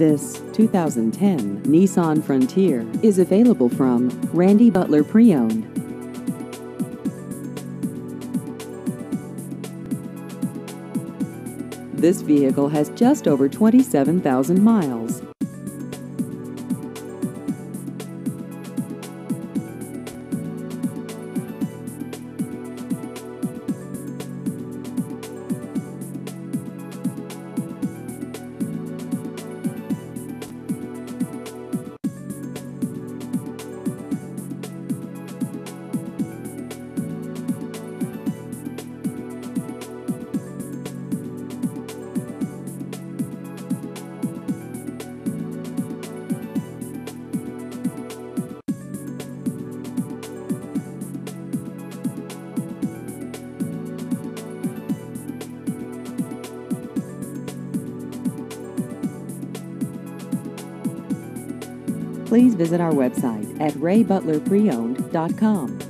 This 2010 Nissan Frontier is available from Randy Butler Pre-Owned. This vehicle has just over 27,000 miles. Please visit our website at randybutlerpreowned.com.